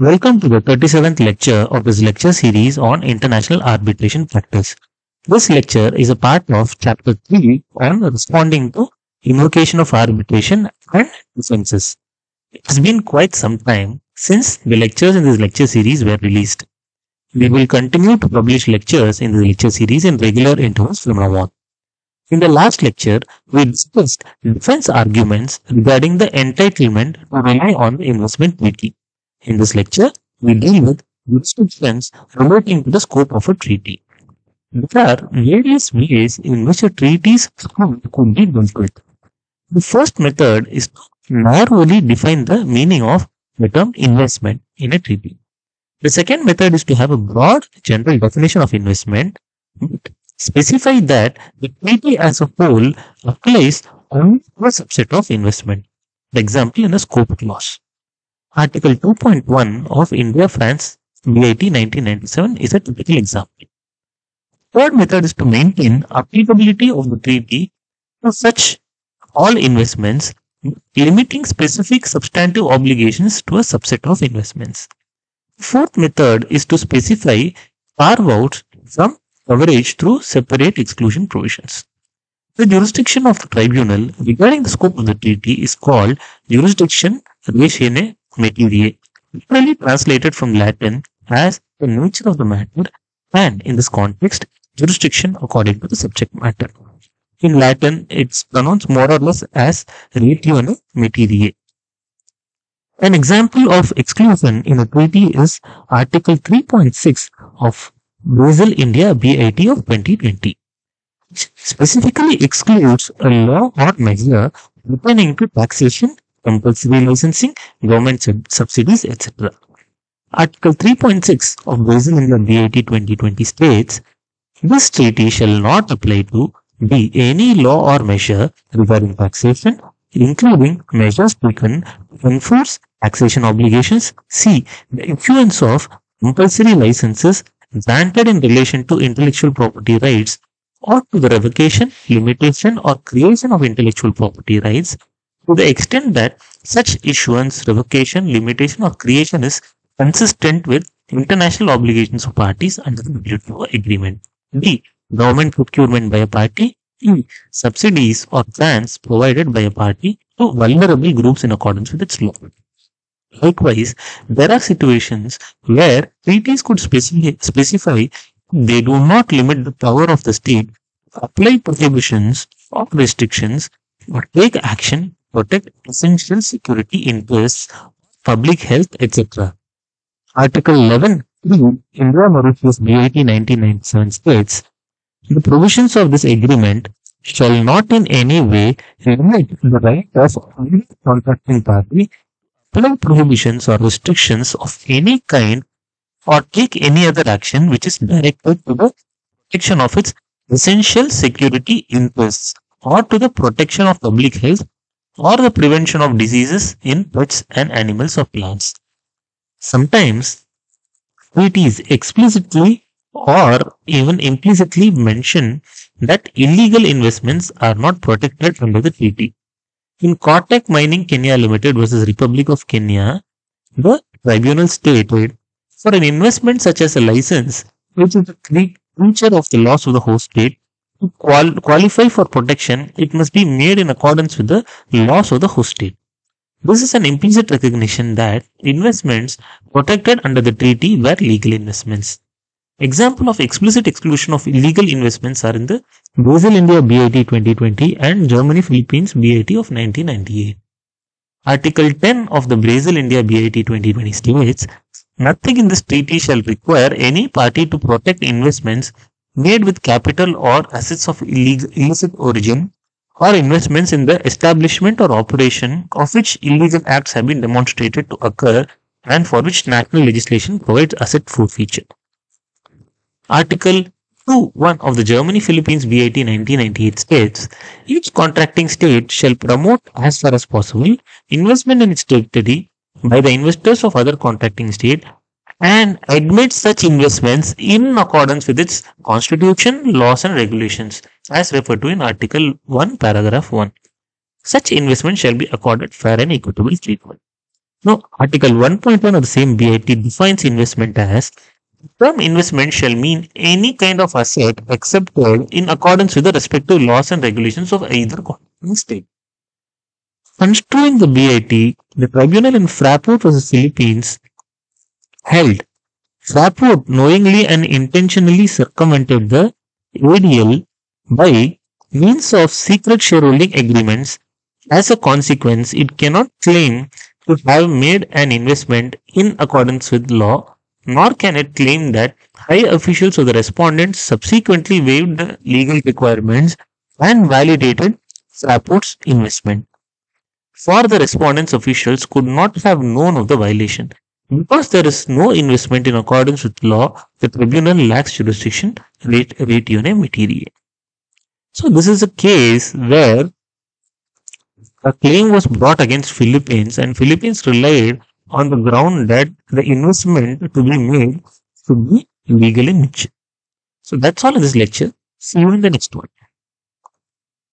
Welcome to the 37th lecture of this lecture series on international arbitration practice. This lecture is a part of chapter 3 on responding to invocation of arbitration and defenses. It has been quite some time since the lectures in this lecture series were released. We will continue to publish lectures in the lecture series in regular intervals from now on. In the last lecture, we discussed defense arguments regarding the entitlement to rely on the investment treaty. In this lecture, we deal with restrictions relating to the scope of a treaty. There are various ways in which a treaty's scope could be dealt with. The first method is to narrowly define the meaning of the term investment in a treaty. The second method is to have a broad general definition of investment, but specify that the treaty as a whole applies only to a subset of investment. The example, in a scope clause. Article 2.1 of India-France BIT 1997 is a typical example. Third method is to maintain applicability of the treaty to such all investments, limiting specific substantive obligations to a subset of investments. Fourth method is to specify carve-outs from coverage through separate exclusion provisions. The jurisdiction of the tribunal regarding the scope of the treaty is called jurisdiction ratione materiae, literally translated from Latin as the nature of the matter and in this context, jurisdiction according to the subject matter. In Latin, it's pronounced more or less as ratione materiae. An example of exclusion in a treaty is Article 3.6 of Brazil India BIT of 2020, which specifically excludes a law or measure pertaining to taxation, compulsory licensing, government sub- subsidies, etc. Article 3.6 of Brazil India BIT 2020 states, this treaty shall not apply to B. Any law or measure regarding taxation, including measures taken to enforce taxation obligations. C. The issuance of compulsory licenses granted in relation to intellectual property rights or to the revocation, limitation or creation of intellectual property rights to the extent that such issuance, revocation, limitation or creation is consistent with international obligations of parties under the WTO agreement. B. Government procurement by a party. E. Subsidies or grants provided by a party to vulnerable groups in accordance with its law. Likewise, there are situations where treaties could specify, specify they do not limit the power of the state to apply prohibitions or restrictions or take action protect essential security interests, public health, etc. Article 11 hmm. India Mauritius BIT 1997 states the provisions of this agreement shall not in any way limit the right of any contracting party apply prohibitions or restrictions of any kind or take any other action which is directed to the protection of its essential security interests or to the protection of public health or the prevention of diseases in pets and animals or plants. Sometimes treaties explicitly or even implicitly mention that illegal investments are not protected under the treaty. In Cortec Mining Kenya Limited versus Republic of Kenya, the tribunal stated for an investment such as a license, which is a creature of the laws of the host state, to qual- qualify for protection, it must be made in accordance with the laws of the host state. This is an implicit recognition that investments protected under the treaty were legal investments. Example of explicit exclusion of illegal investments are in the Brazil India BIT 2020 and Germany Philippines BIT of 1998. Article 10 of the Brazil India BIT 2020 states, nothing in this treaty shall require any party to protect investments made with capital or assets of illicit origin or investments in the establishment or operation of which illegal acts have been demonstrated to occur and for which national legislation provides asset forfeiture. Article 2.1 of the Germany Philippines BIT 1998 states, each contracting state shall promote as far as possible investment in its territory by the investors of other contracting state and admit such investments in accordance with its constitution, laws and regulations as referred to in Article 1 paragraph 1. Such investment shall be accorded fair and equitable treatment. Now, Article 1.1 of the same BIT defines investment as term investment shall mean any kind of asset accepted in accordance with the respective laws and regulations of either state. Construing the BIT, the tribunal in Fraport vs. Philippines held Fraport knowingly and intentionally circumvented the ADL by means of secret shareholding agreements. As a consequence, it cannot claim to have made an investment in accordance with law, nor can it claim that high officials of the respondents subsequently waived the legal requirements and validated Fraport's investment. For the respondents, officials could not have known of the violation. Because there is no investment in accordance with law, the tribunal lacks jurisdiction rate ratione materiae. So this is a case where a claim was brought against Philippines and Philippines relied on the ground that the investment to be made should be legal in nature. So that's all in this lecture. See you in the next one.